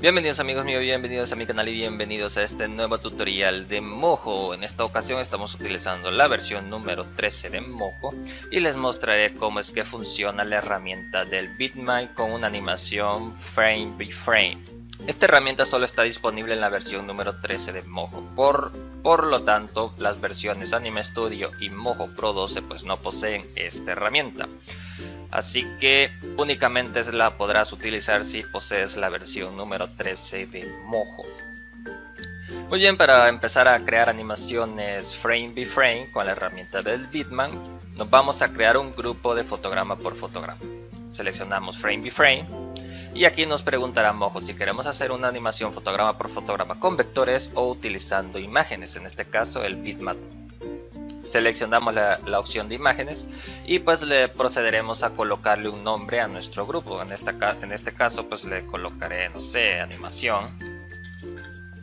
Bienvenidos amigos míos, bienvenidos a mi canal y bienvenidos a este nuevo tutorial de Mojo. En esta ocasión estamos utilizando la versión número 13 de Mojo y les mostraré cómo es que funciona la herramienta del Bitmap con una animación frame by frame. Esta herramienta solo está disponible en la versión número 13 de Mojo, por, por lo tanto las versiones Anime Studio y Mojo Pro 12 pues no poseen esta herramienta así que únicamente la podrás utilizar si posees la versión número 13 de Mojo. Muy bien, para empezar a crear animaciones frame by frame con la herramienta del Bitman, nos vamos a crear un grupo de fotograma por fotograma. Seleccionamos frame by frame y aquí nos preguntará Mojo si queremos hacer una animación fotograma por fotograma con vectores o utilizando imágenes, en este caso el bitmap seleccionamos la, opción de imágenes y pues le procederemos a colocarle un nombre a nuestro grupo. En, esta, en este caso pues le colocaré no sé animación.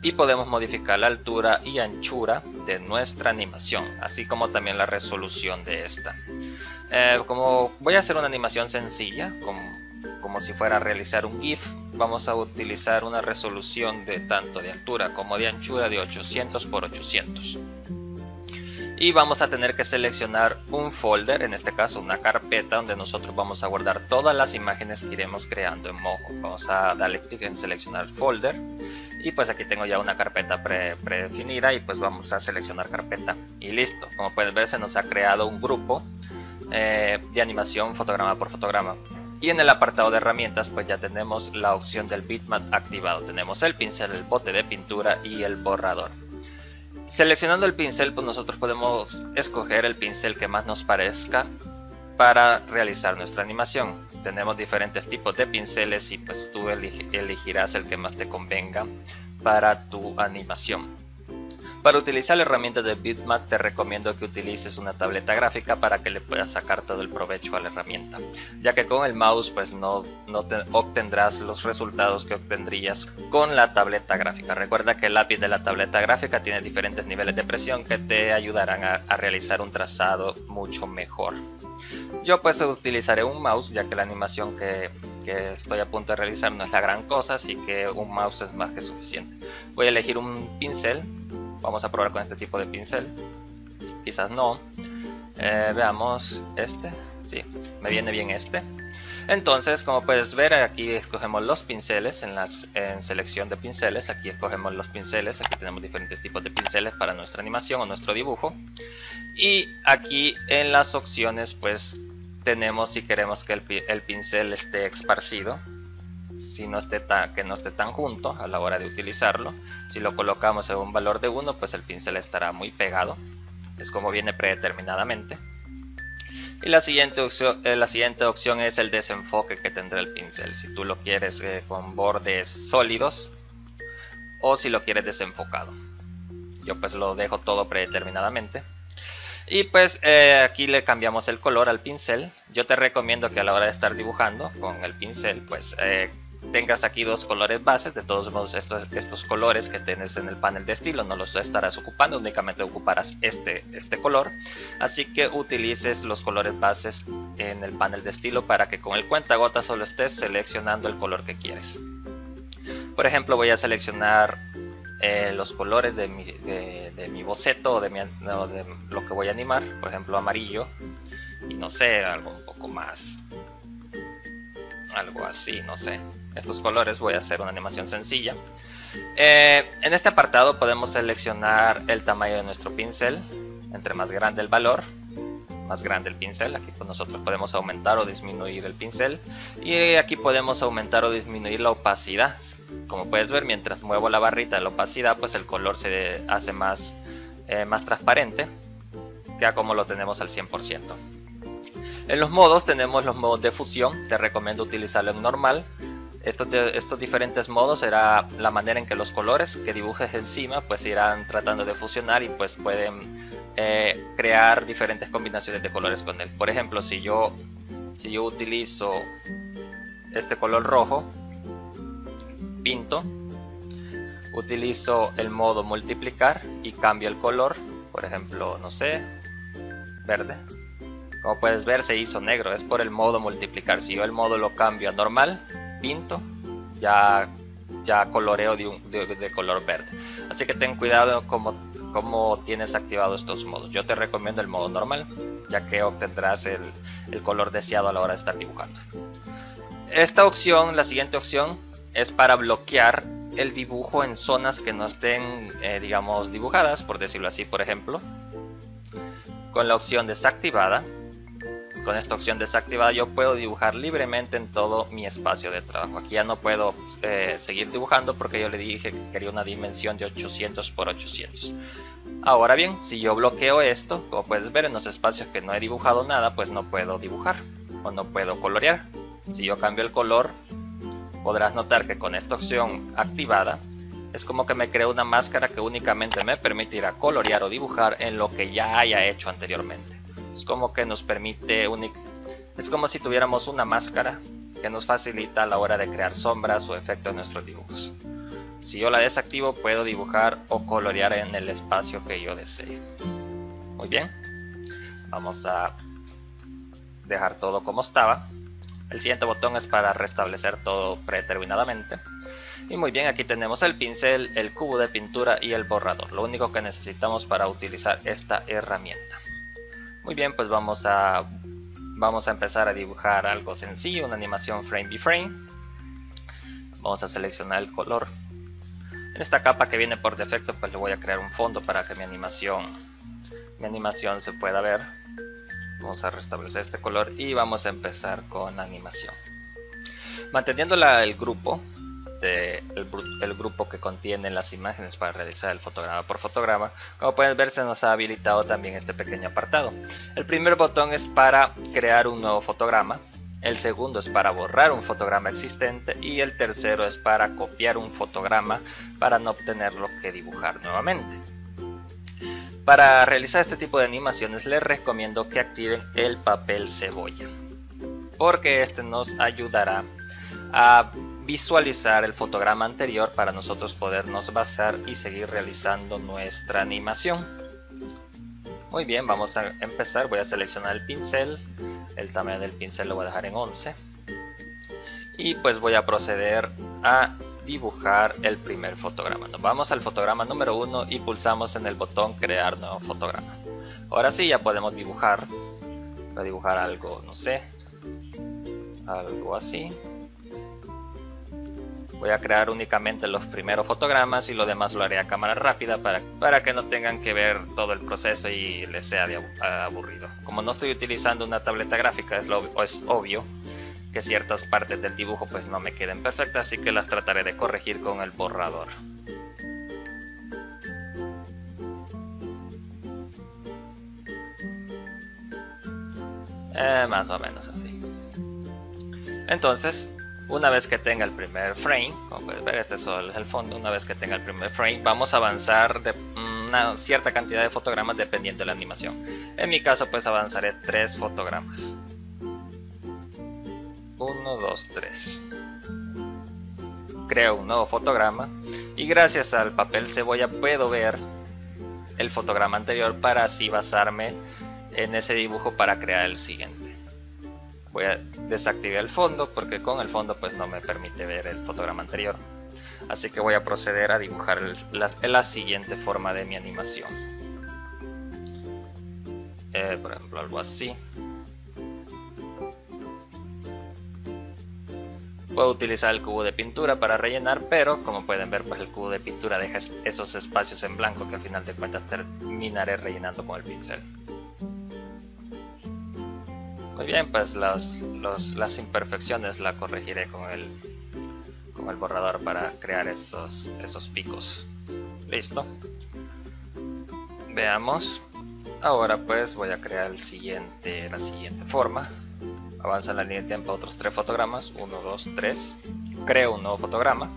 Y podemos modificar la altura y anchura de nuestra animación así como también la resolución de esta. Eh, como voy a hacer una animación sencilla como si fuera a realizar un GIF vamos a utilizar una resolución de tanto de altura como de anchura de 800 por 800 y vamos a tener que seleccionar un folder, en este caso una carpeta donde nosotros vamos a guardar todas las imágenes que iremos creando en Mojo. Vamos a darle clic en seleccionar folder y pues aquí tengo ya una carpeta predefinida y pues vamos a seleccionar carpeta y listo. Como pueden ver se nos ha creado un grupo eh, de animación fotograma por fotograma. Y en el apartado de herramientas pues ya tenemos la opción del bitmap activado. Tenemos el pincel, el bote de pintura y el borrador. Seleccionando el pincel, pues nosotros podemos escoger el pincel que más nos parezca para realizar nuestra animación. Tenemos diferentes tipos de pinceles y pues tú elegirás el que más te convenga para tu animación. Para utilizar la herramienta de Bitmap te recomiendo que utilices una tableta gráfica para que le puedas sacar todo el provecho a la herramienta, ya que con el mouse pues no, obtendrás los resultados que obtendrías con la tableta gráfica. Recuerda que el lápiz de la tableta gráfica tiene diferentes niveles de presión que te ayudarán a, realizar un trazado mucho mejor. Yo pues utilizaré un mouse ya que la animación que, que, estoy a punto de realizar no es la gran cosa, así que un mouse es más que suficiente. Voy a elegir un pincel Vamos a probar con este tipo de pincel. Quizás no. Eh, veamos este. Sí, me viene bien este. Entonces, como puedes ver, aquí escogemos los pinceles en, las, en selección de pinceles. Aquí escogemos los pinceles. Aquí tenemos diferentes tipos de pinceles para nuestra animación o nuestro dibujo. Y aquí en las opciones, pues tenemos si queremos que el, el pincel esté esparcido si no esté que no esté tan junto a la hora de utilizarlo. Si lo colocamos en un valor de 1, pues el pincel estará muy pegado. Es como viene predeterminadamente. Y la siguiente, opción, eh, la siguiente opción es el desenfoque que tendrá el pincel. Si tú lo quieres eh, con bordes sólidos o si lo quieres desenfocado. Yo pues lo dejo todo predeterminadamente. Y pues eh, aquí le cambiamos el color al pincel. Yo te recomiendo que a la hora de estar dibujando con el pincel, pues tengas aquí dos colores bases, de todos modos estos, colores que tienes en el panel de estilo no los estarás ocupando, únicamente ocuparás este, este color, así que utilices los colores bases en el panel de estilo para que con el cuenta solo estés seleccionando el color que quieres. Por ejemplo voy a seleccionar eh, los colores de mi, de, mi boceto o de, de lo que voy a animar, por ejemplo amarillo y no sé, algo un poco más algo así, no sé. Estos colores voy a hacer una animación sencilla. Eh, en este apartado podemos seleccionar el tamaño de nuestro pincel. Entre más grande el valor, más grande el pincel. Aquí nosotros podemos aumentar o disminuir el pincel. Y aquí podemos aumentar o disminuir la opacidad. Como puedes ver, mientras muevo la barrita de la opacidad, pues el color se hace más, eh, más transparente. Ya como lo tenemos al 100%. En los modos tenemos los modos de fusión, te recomiendo utilizarlo en normal. Estos, estos diferentes modos será la manera en que los colores que dibujes encima pues irán tratando de fusionar y pues pueden eh, crear diferentes combinaciones de colores con él. Por ejemplo, si yo, si yo utilizo este color rojo, pinto, utilizo el modo multiplicar y cambio el color, por ejemplo, no sé, verde. Como puedes ver se hizo negro, es por el modo multiplicar. Si yo el modo lo cambio a normal, pinto, ya, ya coloreo de, de, color verde. Así que ten cuidado como, como tienes activado estos modos. Yo te recomiendo el modo normal, ya que obtendrás el, el color deseado a la hora de estar dibujando. Esta opción, la siguiente opción, es para bloquear el dibujo en zonas que no estén, eh, digamos, dibujadas, por decirlo así, por ejemplo. Con la opción desactivada, con esta opción desactivada yo puedo dibujar libremente en todo mi espacio de trabajo. Aquí ya no puedo eh, seguir dibujando porque yo le dije que quería una dimensión de 800 por 800. Ahora bien, si yo bloqueo esto, como puedes ver en los espacios que no he dibujado nada, pues no puedo dibujar o no puedo colorear. Si yo cambio el color, podrás notar que con esta opción activada, es como que me creo una máscara que únicamente me permitirá colorear o dibujar en lo que ya haya hecho anteriormente. Es como que nos permite, es como si tuviéramos una máscara que nos facilita a la hora de crear sombras o efectos en nuestros dibujos. Si yo la desactivo puedo dibujar o colorear en el espacio que yo desee. Muy bien, vamos a dejar todo como estaba. El siguiente botón es para restablecer todo predeterminadamente. Y muy bien, aquí tenemos el pincel, el cubo de pintura y el borrador. Lo único que necesitamos para utilizar esta herramienta. Muy bien, pues vamos a, vamos a empezar a dibujar algo sencillo, una animación frame by frame. Vamos a seleccionar el color. En esta capa que viene por defecto, pues le voy a crear un fondo para que mi animación, mi animación se pueda ver. Vamos a restablecer este color y vamos a empezar con la animación. Manteniendo el grupo, el, grupo que contiene las imágenes para realizar el fotograma por fotograma. Como pueden ver se nos ha habilitado también este pequeño apartado. El primer botón es para crear un nuevo fotograma. El segundo es para borrar un fotograma existente y el tercero es para copiar un fotograma para no obtenerlo que dibujar nuevamente. Para realizar este tipo de animaciones les recomiendo que activen el papel cebolla porque este nos ayudará a visualizar el fotograma anterior para nosotros podernos basar y seguir realizando nuestra animación. Muy bien, vamos a empezar. Voy a seleccionar el pincel. El tamaño del pincel lo voy a dejar en 11. Y pues voy a proceder a dibujar el primer fotograma. Nos vamos al fotograma número 1 y pulsamos en el botón crear nuevo fotograma. Ahora sí ya podemos dibujar. Voy a dibujar algo, no sé. Algo así. Voy a crear únicamente los primeros fotogramas y lo demás lo haré a cámara rápida para, para que no tengan que ver todo el proceso y les sea aburrido. Como no estoy utilizando una tableta gráfica es, es obvio que ciertas partes del dibujo pues no me queden perfectas así que las trataré de corregir con el borrador. Eh, más o menos así. Entonces, una vez que tenga el primer frame, como puedes ver, este es el fondo, una vez que tenga el primer frame, vamos a avanzar de una cierta cantidad de fotogramas dependiendo de la animación. En mi caso, pues avanzaré tres fotogramas. 1, 2, 3. Creo un nuevo fotograma y gracias al papel cebolla puedo ver el fotograma anterior para así basarme en ese dibujo para crear el siguiente voy a desactivar el fondo porque con el fondo pues no me permite ver el fotograma anterior. Así que voy a proceder a dibujar la, siguiente forma de mi animación. Eh, por ejemplo algo así. Puedo utilizar el cubo de pintura para rellenar, pero como pueden ver, pues el cubo de pintura deja esos espacios en blanco que al final de cuentas terminaré rellenando con el pincel. Muy bien, pues las imperfecciones la corregiré con el, borrador para crear esos, picos. Listo. Veamos. Ahora pues voy a crear la siguiente forma. Avanza la línea de tiempo otros tres fotogramas. 1, 2, 3. Creo un nuevo fotograma.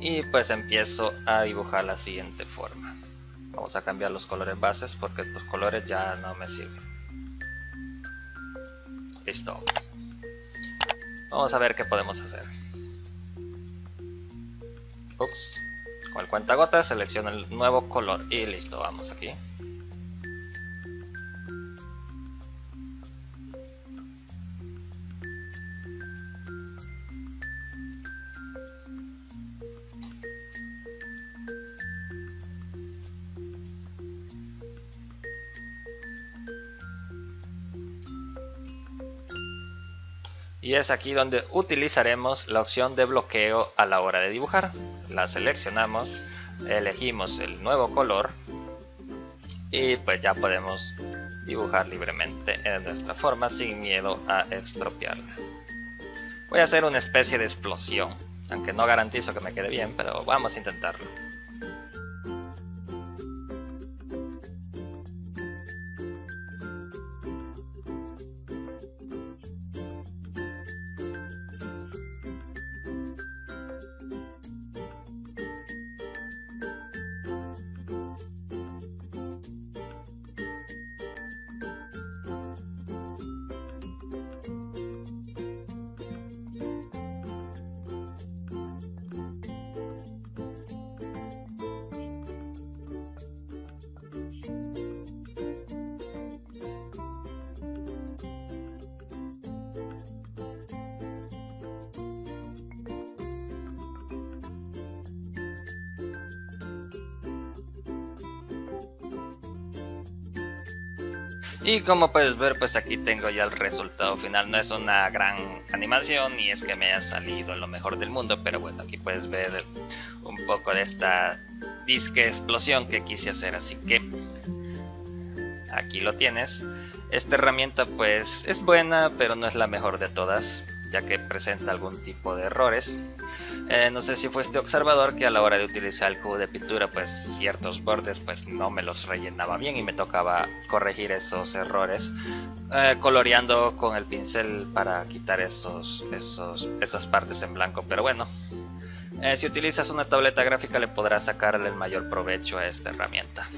Y pues empiezo a dibujar la siguiente forma. Vamos a cambiar los colores bases porque estos colores ya no me sirven. Listo. Vamos a ver qué podemos hacer. Ups. Con el cuentagotas selecciono el nuevo color y listo, vamos aquí. Y es aquí donde utilizaremos la opción de bloqueo a la hora de dibujar. La seleccionamos, elegimos el nuevo color y pues ya podemos dibujar libremente en nuestra forma sin miedo a estropearla. Voy a hacer una especie de explosión, aunque no garantizo que me quede bien, pero vamos a intentarlo. Y como puedes ver, pues aquí tengo ya el resultado final. No es una gran animación ni es que me haya salido lo mejor del mundo, pero bueno, aquí puedes ver un poco de esta disque explosión que quise hacer. Así que aquí lo tienes. Esta herramienta pues es buena, pero no es la mejor de todas, ya que presenta algún tipo de errores. Eh, no sé si fue este observador que a la hora de utilizar el cubo de pintura, pues ciertos bordes pues no me los rellenaba bien y me tocaba corregir esos errores eh, coloreando con el pincel para quitar esos, esos, esas partes en blanco. Pero bueno, eh, si utilizas una tableta gráfica le podrás sacarle el mayor provecho a esta herramienta.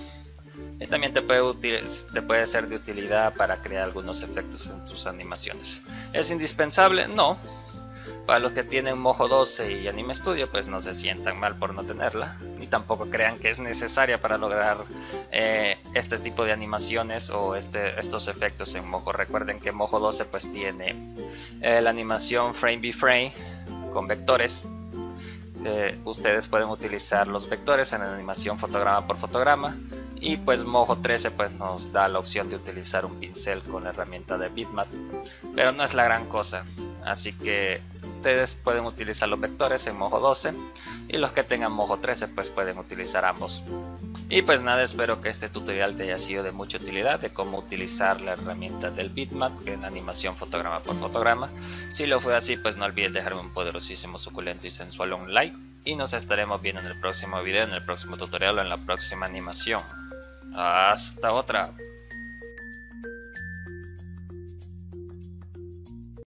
Y también te puede, ser de utilidad para crear algunos efectos en tus animaciones. ¿Es indispensable? No, para los que tienen Mojo 12 y Anime Studio, pues no se sientan mal por no tenerla, ni tampoco crean que es necesaria para lograr eh, este tipo de animaciones o este, estos efectos en Mojo. Recuerden que Mojo 12 pues tiene eh, la animación frame by frame con vectores. ustedes pueden utilizar los vectores en la animación fotograma por fotograma y pues Mojo 13 pues nos da la opción de utilizar un pincel con la herramienta de bitmap pero no es la gran cosa. Así que ustedes pueden utilizar los vectores en Mojo 12 y los que tengan Mojo 13 pues pueden utilizar ambos. Y pues nada espero que este tutorial te haya sido de mucha utilidad de cómo utilizar la herramienta del bitmap que animación fotograma por fotograma. Si lo fue así pues no olvides dejarme un poderosísimo suculento y sensual un like. Y nos estaremos viendo en el próximo video, en el próximo tutorial o en la próxima animación. Hasta otra.